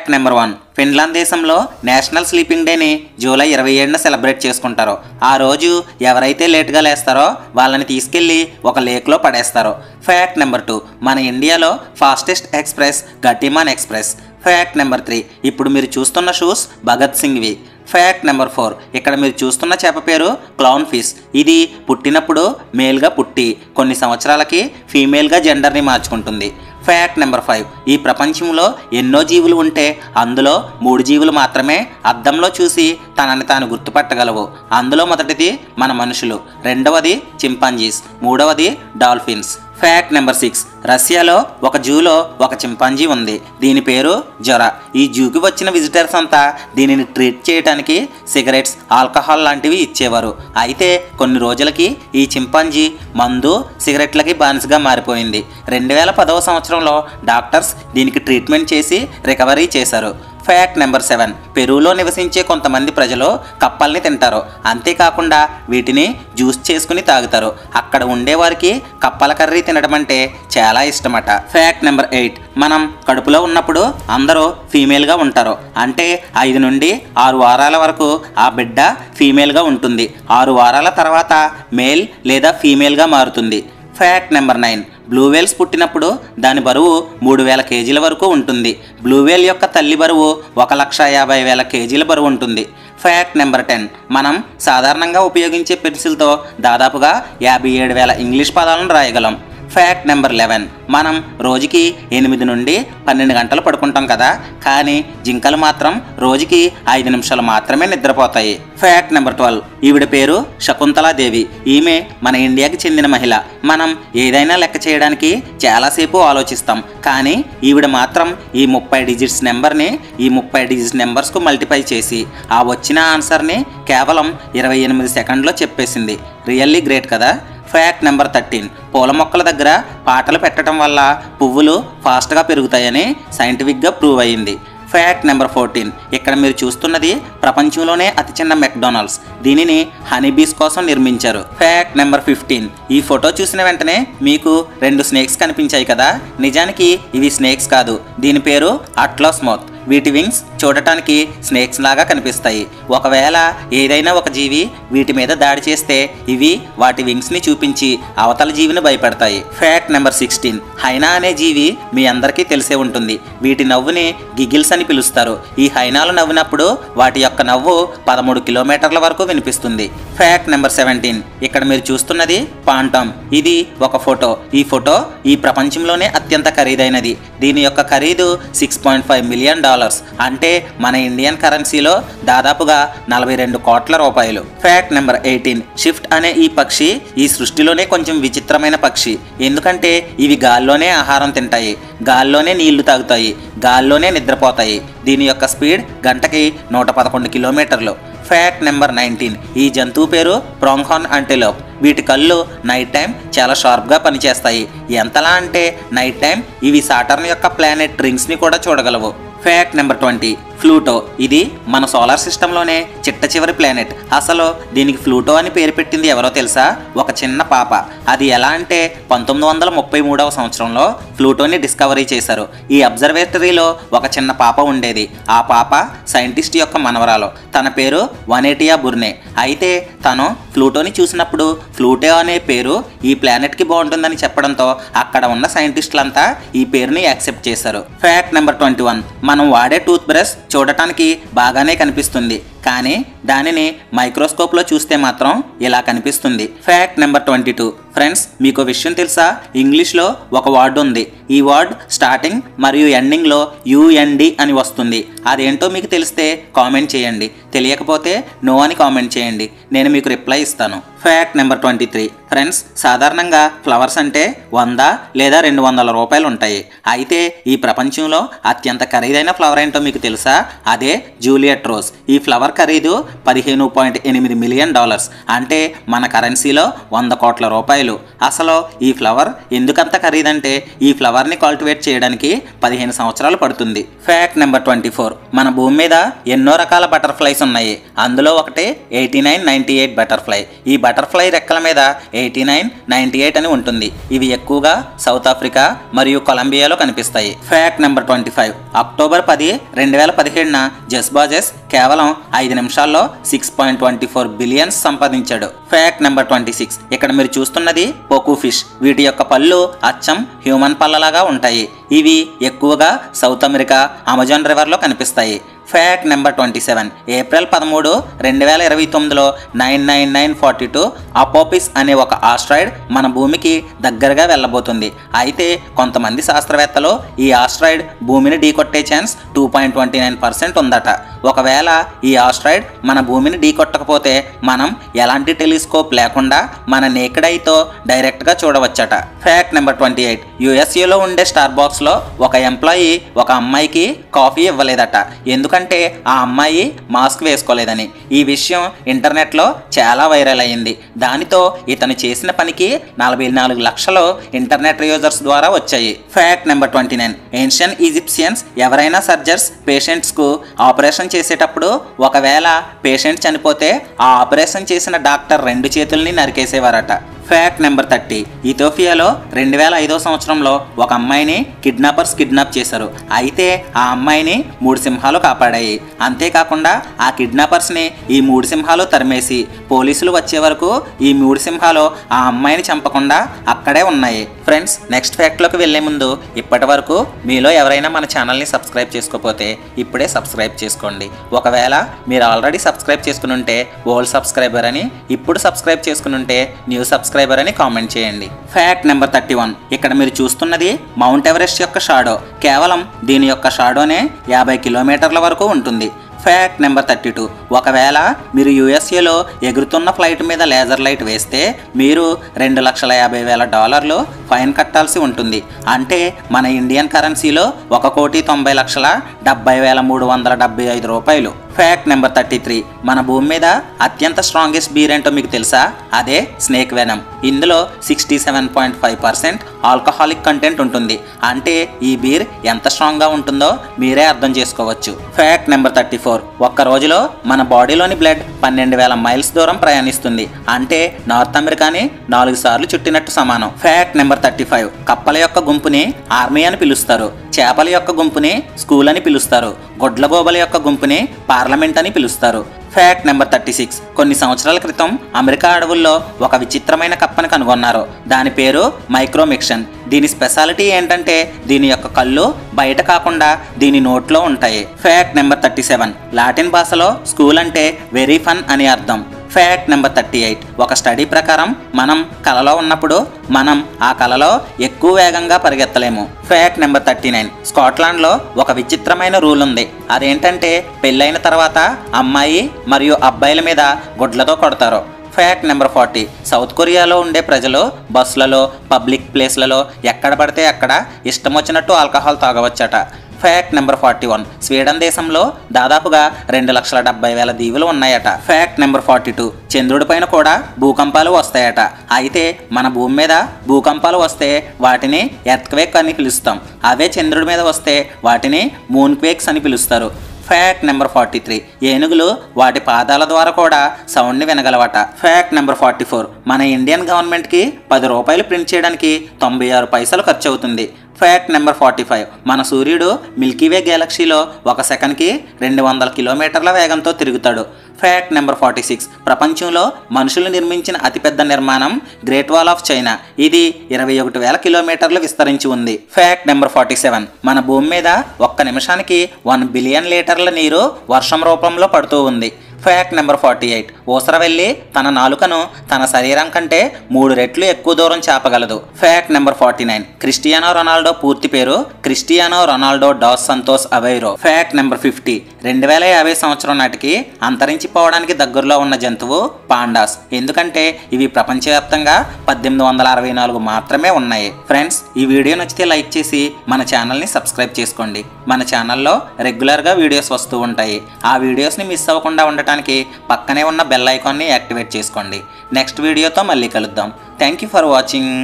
Fact number one Finland దేశంలో national sleeping డేని July ఇరవై ఏడున సెలబ్రేట్ చేసుకుంటారు. ఆ రోజు ఎవరైతే లేట్గా లేస్తారో వాళ్ళని తీసుకెళ్ళి ఒక లేక్లో పడేస్తారో. ఫ్యాక్ట్ నెంబర్ టూ మన ఇండియాలో fastest express Gatimaan express. Fact number three ఇప్పుడు మీరు చూస్తున్న షూస్ భగత్ సింగ్వి. ఫ్యాక్ట్ నెంబర్ ఫోర్ ఇక్కడ మీరు చూస్తున్న చేప పేరు క్లౌన్ ఫిష్. ఇది పుట్టినప్పుడు మేల్గా పుట్టి కొన్ని సంవత్సరాలకి ఫీమేల్గా జెండర్ని మార్చుకుంటుంది. ఫ్యాక్ట్ నెంబర్ ఫైవ్ ఈ ప్రపంచంలో ఎన్నో జీవులు ఉంటే అందులో మూడు జీవులు మాత్రమే అద్దంలో చూసి తనని తాను గుర్తుపట్టగలవు. అందులో మొదటిది మన మనుషులు. రెండవది చింపాంజీస్. మూడవది డాల్ఫిన్స్. Fact number six. రష్యాలో ఒక జూలో ఒక చింపాంజీ ఉంది. దీని పేరు జ్వర ఈ జూకి వచ్చిన విజిటర్స్ అంతా దీనిని ట్రీట్ చేయడానికి సిగరెట్స్ ఆల్కహాల్ లాంటివి ఇచ్చేవారు. అయితే కొన్ని రోజులకి ఈ చింపాంజీ మందు సిగరెట్లకి బానిసగా మారిపోయింది. రెండు వేల పదవ సంవత్సరంలో డాక్టర్స్ దీనికి ట్రీట్మెంట్ చేసి రికవరీ చేశారు. Fact number seven. పెరువులో నివసించే కొంతమంది ప్రజలు కప్పల్ని తింటారు. అంతేకాకుండా వీటిని జ్యూస్ చేసుకుని తాగుతారు. అక్కడ ఉండేవారికి కప్పల కర్రీ తినడం అంటే చాలా ఇష్టమట. Fact number eight. మనం కడుపులో ఉన్నప్పుడు అందరూ ఫీమేల్గా ఉంటారు. అంటే ఐదు నుండి ఆరు వారాల వరకు ఆ బిడ్డ ఫీమేల్గా ఉంటుంది. ఆరు వారాల తర్వాత మేల్ లేదా ఫీమేల్గా మారుతుంది. Fact number nine. Blue whales పుట్టినప్పుడు దాని బరువు మూడు వేల కేజీల వరకు ఉంటుంది. బ్లూ వేల్ యొక్క తల్లి బరువు ఒక లక్ష యాభై వేల కేజీల బరువు ఉంటుంది. ఫ్యాక్ట్ నెంబర్ టెన్ మనం సాధారణంగా ఉపయోగించే పెన్సిల్తో దాదాపుగా యాభై ఏడు వేల ఇంగ్లీష్ పదాలను రాయగలం. Fact number eleven. మనం రోజుకి ఎనిమిది నుండి పన్నెండు గంటలు పడుకుంటాం కదా కానీ జింకలు మాత్రం రోజుకి ఐదు నిమిషాలు మాత్రమే నిద్రపోతాయి. Fact number twelve. ఈవిడ పేరు శకుంతలాదేవి. ఈమె మన ఇండియాకి చెందిన మహిళ. మనం ఏదైనా లెక్క చేయడానికి చాలాసేపు ఆలోచిస్తాం కానీ ఈవిడ మాత్రం ఈ ముప్పై డిజిట్స్ నెంబర్ని ఈ ముప్పై డిజిట్స్ నెంబర్స్కు మల్టిప్లై చేసి ఆ వచ్చిన ఆన్సర్ని కేవలం ఇరవై ఎనిమిది సెకండ్లో చెప్పేసింది. రియల్లీ గ్రేట్ కదా? Fact number thirteen. పూల మొక్కల దగ్గర పాటలు పెట్టడం వల్ల పువ్వులు ఫాస్ట్గా పెరుగుతాయని సైంటిఫిక్గా ప్రూవ్ అయ్యింది ఫ్యాక్ట్ నెంబర్ ఫోర్టీన్. ఇక్కడ మీరు చూస్తున్నది ప్రపంచంలోనే అతి చిన్న మెక్డొనాల్డ్స్. దీనిని హనీబీస్ కోసం నిర్మించారు. Fact number fifteen. ఈ ఫోటో చూసిన వెంటనే మీకు రెండు స్నేక్స్ కనిపించాయి కదా? నిజానికి ఇవి స్నేక్స్ కాదు. దీని పేరు అట్లాస్ మౌత్. వీటి వింగ్స్ చూడటానికి స్నేక్స్ లాగా కనిపిస్తాయి. ఒకవేళ ఏదైనా ఒక జీవి వీటి మీద దాడి చేస్తే ఇవి వాటి వింగ్స్ని చూపించి అవతల జీవిని భయపెడతాయి. ఫ్యాక్ట్ నెంబర్ సిక్స్టీన్ హైనా అనే జీవి మీ అందరికీ తెలిసే ఉంటుంది. వీటి నవ్వుని గిగిల్స్ అని పిలుస్తారు. ఈ హైనాలు నవ్వినప్పుడు వాటి యొక్క నవ్వు పదమూడు కిలోమీటర్ల వరకు వినిపిస్తుంది. ఫ్యాక్ట్ నెంబర్ సెవెంటీన్ ఇక్కడ మీరు చూస్తున్నది పాంటమ్ ఇది ఒక ఫోటో. ఈ ఫోటో ఈ ప్రపంచంలోనే అత్యంత ఖరీదైనది. దీని యొక్క ఖరీదు six point five million dollars అంటే మన ఇండియన్ కరెన్సీలో దాదాపుగా నలభై రెండు కోట్ల రూపాయలు. ఫ్యాక్ట్ నెంబర్ ఎయిటీన్ షిఫ్ట్ అనే ఈ పక్షి ఈ సృష్టిలోనే కొంచెం విచిత్రమైన పక్షి. ఎందుకంటే ఇవి గాల్లోనే ఆహారం తింటాయి గాల్లోనే నీళ్ళు తాగుతాయి గాల్లోనే నిద్రపోతాయి. దీని యొక్క స్పీడ్ గంటకి నూట పదకొండు కిలోమీటర్లు. ఫ్యాక్ట్ నెంబర్ నైన్టీన్ ఈ జంతువు పేరు ప్రాంగ్హాన్ అంటెలోప్ వీటి కళ్ళు నైట్ టైం చాలా షార్ప్గా పనిచేస్తాయి. ఎంతలా అంటే నైట్ టైం ఇవి సాటర్న్ యొక్క ప్లానెట్ రింగ్స్ని కూడా చూడగలవు. ఫ్యాక్ట్ నెంబర్ ట్వంటీ ఫ్లూటో ఇది మన సోలార్ సిస్టంలోనే చిట్ట చివరి ప్లానెట్. అసలు దీనికి ఫ్లూటో అని పేరు పెట్టింది ఎవరో తెలుసా? ఒక చిన్న పాప. అది ఎలా అంటే పంతొమ్మిది వందల ముప్పై మూడవ సంవత్సరంలో ఫ్లూటోని డిస్కవరీ చేశారు. ఈ అబ్జర్వేటరీలో ఒక చిన్న పాప ఉండేది. ఆ పాప సైంటిస్ట్ యొక్క మనవరాలు. తన పేరు వనేటియా బుర్నే. అయితే తను ఫ్లూటోని చూసినప్పుడు ఫ్లూటో అనే పేరు ఈ ప్లానెట్కి బాగుంటుందని చెప్పడంతో అక్కడ ఉన్న సైంటిస్టులంతా ఈ పేరుని యాక్సెప్ట్ చేశారు. Fact number twenty one. మనం వాడే టూత్ బ్రష్ చూడటానికి బాగానే కనిపిస్తుంది. కానీ దానిని మైక్రోస్కోప్లో చూస్తే మాత్రం ఇలా కనిపిస్తుంది. Fact number twenty two friends మీకు విషయం తెలుసా? ఇంగ్లీష్లో ఒక వర్డ్ ఉంది. ఈ వర్డ్ స్టార్టింగ్ మరియు ఎండింగ్లో యుఎన్డి అని వస్తుంది. అదేంటో మీకు తెలిస్తే కామెంట్ చేయండి. తెలియకపోతే నో అని కామెంట్ చేయండి. నేను మీకు రిప్లై ఇస్తాను. Fact number twenty three friends సాధారణంగా ఫ్లవర్స్ అంటే వంద లేదా రెండు వందల రూపాయలు ఉంటాయి. అయితే ఈ ప్రపంచంలో అత్యంత ఖరీదైన ఫ్లవర్ ఏంటో మీకు తెలుసా? అదే జూలియట్ రోజ్ ఈ ఫ్లవర్ ఫ్లవర్ ఖరీదు పదిహేను పాయింట్ ఎనిమిది మిలియన్ డాలర్స్. అంటే మన కరెన్సీలో వంద కోట్ల రూపాయలు. అసలు ఈ ఫ్లవర్ ఎందుకంత ఖరీదంటే ఈ ఫ్లవర్ని కల్టివేట్ చేయడానికి పదిహేను సంవత్సరాలు పడుతుంది. Fact number twenty four. మన భూమి మీద ఎన్నో రకాల బటర్ఫ్లైస్ ఉన్నాయి. అందులో ఒకటి eighty nine ninety eight butterfly. ఈ బటర్ఫ్లై రెక్కల మీద ఎయిటీ నైన్ నైంటీ ఎయిట్ అని ఉంటుంది. ఇవి ఎక్కువగా సౌత్ ఆఫ్రికా మరియు కొలంబియాలో కనిపిస్తాయి. Fact number twenty five. October పది రెండు వేల పదిహేడున జస్బాజెస్ కేవలం ఐదు నిమిషాల్లో six point twenty four billions సంపాదించాడు. ఫ్యాక్ట్ నెంబర్ ట్వంటీ సిక్స్ ఇక్కడ మీరు చూస్తున్నది పోకు ఫిష్. వీటి యొక్క పళ్ళు అచ్చం హ్యూమన్ పళ్ళలాగా ఉంటాయి. ఇవి ఎక్కువగా సౌత్ అమెరికా అమెజాన్ రివర్లో కనిపిస్తాయి. Fact number twenty seven. April పదమూడు రెండు వేల ఇరవై తొమ్మిదిలో nine nine nine forty two Apophis అనే ఒక ఆస్ట్రాయిడ్ మన భూమికి దగ్గరగా వెళ్ళబోతుంది. అయితే కొంతమంది శాస్త్రవేత్తలు ఈ ఆస్ట్రాయిడ్ భూమిని ఢీకొట్టే chance two point twenty nine percent ఉందట. ఒకవేళ ఈ ఆస్ట్రాయిడ్ మన భూమిని ఢీకొట్టకపోతే మనం ఎలాంటి టెలిస్కోప్ లేకుండా మన నేకెడ్ ఐతో డైరెక్ట్గా చూడవచ్చట. Fact number twenty eight. యుఎస్ఏలో ఉండే స్టార్ బాక్స్లో ఒక ఎంప్లాయీ ఒక అమ్మాయికి కాఫీ ఇవ్వలేదట. ఎందుకంటే ఆ అమ్మాయి మాస్క్ వేసుకోలేదని. ఈ విషయం ఇంటర్నెట్లో చాలా వైరల్ అయింది. దానితో ఇతను చేసిన పనికి నలభై నాలుగు లక్షలు ఇంటర్నెట్ యూజర్స్ ద్వారా వచ్చాయి. Fact number twenty nine. Ancient Egyptians ఎవరైనా సర్జర్స్ పేషెంట్స్కు ఆపరేషన్ చేసేటప్పుడు ఒకవేళ పేషెంట్ చనిపోతే ఆ ఆపరేషన్ చేసిన డాక్టర్ రెండు చేతుల్ని నరికేసేవారట. Fact number thirty. ఇథోపియాలో రెండు వేల ఐదో సంవత్సరంలో ఒక అమ్మాయిని కిడ్నాపర్స్ కిడ్నాప్ చేశారు. అయితే ఆ అమ్మాయిని మూడు సింహాలు కాపాడాయి. అంతేకాకుండా ఆ కిడ్నాపర్స్ని ఈ మూడు సింహాలు తరిమేసి పోలీసులు వచ్చే వరకు ఈ మూడు సింహాలు ఆ అమ్మాయిని చంపకుండా అక్కడే ఉన్నాయి. ఫ్రెండ్స్ నెక్స్ట్ ఫ్యాక్ట్లోకి వెళ్ళే ముందు ఇప్పటి వరకు మీలో ఎవరైనా మన ఛానల్ని సబ్స్క్రైబ్ చేసుకోకపోతే ఇప్పుడే సబ్స్క్రైబ్ చేసుకోండి. ఒకవేళ మీరు ఆల్రెడీ సబ్స్క్రైబ్ చేసుకుని ఉంటే ఓల్డ్ సబ్స్క్రైబర్ అని ఇప్పుడు సబ్స్క్రైబ్ చేసుకుని ఉంటే న్యూ సబ్స్క్రైబర్ అని కామెంట్ చేయండి. ఫ్యాక్ట్ నెంబర్ థర్టీ వన్ ఇక్కడ మీరు చూస్తున్నది మౌంట్ ఎవరెస్ట్ యొక్క షాడో కేవలం దీని యొక్క షాడోనే యాభై కిలోమీటర్ల వరకు ఉంటుంది. ఫ్యాక్ట్ నెంబర్ థర్టీ టూ ఒకవేళ మీరు యూఎస్ఏలో ఎగురుతున్న ఫ్లైట్ మీద లేజర్ లైట్ వేస్తే మీరు రెండు లక్షల యాభై వేల డాలర్లు ఫైన్ కట్టాల్సి ఉంటుంది. అంటే మన ఇండియన్ కరెన్సీలో ఒక కోటి తొంభై లక్షల డెబ్బై వేల మూడు వందల డెబ్బై ఐదు రూపాయలు. Fact number thirty three. మన భూమి మీద అత్యంత స్ట్రాంగెస్ట్ బీర్ ఏంటో మీకు తెలుసా? అదే స్నేక్ వెనం. ఇందులో sixty seven point five percent alcoholic content ఉంటుంది. అంటే ఈ బీర్ ఎంత స్ట్రాంగ్గా ఉంటుందో మీరే అర్థం చేసుకోవచ్చు. Fact number thirty four. ఒక్క రోజులో మన బాడీలోని బ్లడ్ పన్నెండు వేల మైల్స్ దూరం ప్రయాణిస్తుంది. అంటే నార్త్ అమెరికాని నాలుగు సార్లు చుట్టినట్టు సమానం. Fact number thirty five. కప్పల యొక్క గుంపుని ఆర్మీ అని పిలుస్తారు. చేపల యొక్క గుంపుని స్కూల్ అని పిలుస్తారు. గొడ్లగోబల యొక్క గుంపుని పార్లమెంట్ అని పిలుస్తారు. Fact number thirty six. కొన్ని సంవత్సరాల క్రితం అమెరికా అడవుల్లో ఒక విచిత్రమైన కప్పను కనుగొన్నారు. దాని పేరు మైక్రోమిక్షన్. దీని స్పెషాలిటీ ఏంటంటే దీని యొక్క కళ్ళు బయట కాకుండా దీని నోట్లో ఉంటాయి. Fact number thirty seven. Latin భాషలో స్కూల్ అంటే వెరీ ఫన్ అని అర్థం. Fact number thirty eight. ఒక స్టడీ ప్రకారం మనం కలలో ఉన్నప్పుడు మనం ఆ కలలో ఎక్కువ వేగంగా పరిగెత్తలేము. Fact number thirty nine. స్కాట్లాండ్లో ఒక విచిత్రమైన రూల్ ఉంది. అదేంటంటే పెళ్ళైన తర్వాత అమ్మాయి మరియు అబ్బాయిల మీద గుడ్లతో కొడతారు. Fact number forty. సౌత్ కొరియాలో ఉండే ప్రజలు బస్సులలో పబ్లిక్ ప్లేస్లలో ఎక్కడ పడితే అక్కడ ఇష్టం వచ్చినట్టు alcohol తాగవచ్చట. Fact number forty one. Sweden దేశంలో దాదాపుగా రెండు లక్షల డెబ్బై వేల దీవులు ఉన్నాయట. Fact number forty two. చంద్రుడి పైన కూడా భూకంపాలు వస్తాయట. అయితే మన భూమి మీద భూకంపాలు వస్తే వాటిని ఎర్త్క్వేక్ అని పిలుస్తాం. అవే చంద్రుడి మీద వస్తే వాటిని మూన్ క్వేక్స్ అని పిలుస్తారు. Fact number forty three. ఏనుగులు వాటి పాదాల ద్వారా కూడా సౌండ్ని వినగలవట. Fact number forty four. మన ఇండియన్ గవర్నమెంట్కి పది రూపాయలు ప్రింట్ చేయడానికి తొంభై ఆరు పైసలు ఖర్చు అవుతుంది ఫ్యాక్ట్ నెంబర్ ఫార్టీ ఫైవ్. మన సూర్యుడు మిల్కీవే గెలాక్సీలో ఒక సెకండ్కి రెండు వందల కిలోమీటర్ల వేగంతో తిరుగుతాడు. Fact number forty six. ప్రపంచంలో మనుషులు నిర్మించిన అతిపెద్ద నిర్మాణం గ్రేట్ వాల్ ఆఫ్ చైనా. ఇది ఇరవై ఒకటి వేల కిలోమీటర్లు విస్తరించి ఉంది. Fact number forty seven. మన భూమి మీద ఒక్క నిమిషానికి వన్ బిలియన్ లీటర్ల నీరు వర్షం రూపంలో పడుతూ ఉంది. Fact number forty eight. ఊసరవెల్లి తన నాలుకను తన శరీరం కంటే మూడు రెట్లు ఎక్కువ దూరం చేపగలదు. Fact number forty nine. Cristiano Ronaldo పూర్తి పేరు Cristiano Ronaldo dos Santos Aveiro fact number fifty. రెండు వేల యాభై సంవత్సరం నాటికి అంతరించిపోవడానికి దగ్గరలో ఉన్న జంతువు పాండాస్. ఎందుకంటే ఇవి ప్రపంచవ్యాప్తంగా పద్దెనిమిది వందల అరవై నాలుగు మాత్రమే ఉన్నాయి. ఫ్రెండ్స్ ఈ వీడియో నచ్చితే లైక్ చేసి మన ఛానల్ని సబ్స్క్రైబ్ చేసుకోండి. మన ఛానల్లో రెగ్యులర్గా వీడియోస్ వస్తూ ఉంటాయి. ఆ వీడియోస్ని మిస్ అవ్వకుండా ఉండటం ఉండటానికి పక్కనే ఉన్న బెల్ ఐకాన్ని యాక్టివేట్ చేసుకోండి. నెక్స్ట్ వీడియోతో మళ్ళీ కలుద్దాం. Thank you for watching